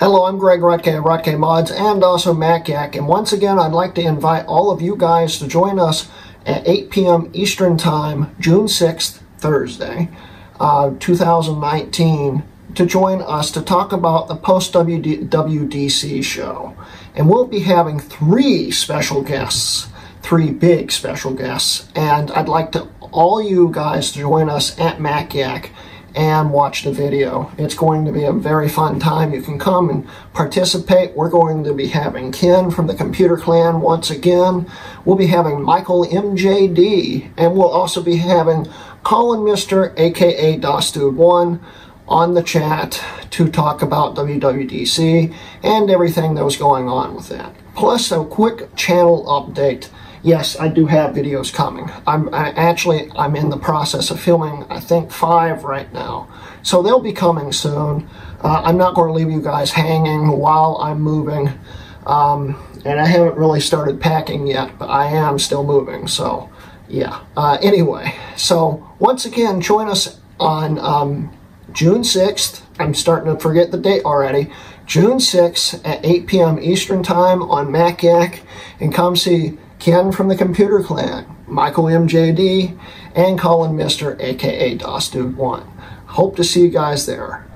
Hello, I'm Greg Hrutkay of Hrutkay Mods and also MacYak. And once again, I'd like to invite all of you guys to join us at 8 p.m. Eastern Time, June 6th, Thursday, uh, 2019, to join us to talk about the post WWDC show. And we'll be having three special guests, three big special guests. And I'd like to all you guys to join us at MacYak and watch the video. It's going to be a very fun time. You can come and participate. We're going to be having Ken from the Computer Clan once again. We'll be having Michael MJD, and we'll also be having Collin Mistr, aka DOSDude1, on the chat to talk about WWDC and everything that was going on with that. Plus, a quick channel update yes, I do have videos coming. I'm I actually I'm in the process of filming I think five right now, so they'll be coming soon. Uh, I'm not going to leave you guys hanging while I'm moving, um, and I haven't really started packing yet, but I am still moving. So yeah. Uh, anyway, so once again, join us on um, June 6th. I'm starting to forget the date already. June 6th at 8 p.m. Eastern Time on MacYak, and come see Ken from the Computer Clan, Michael MJD, and Collin Mistr, aka DOSDude1. Hope to see you guys there.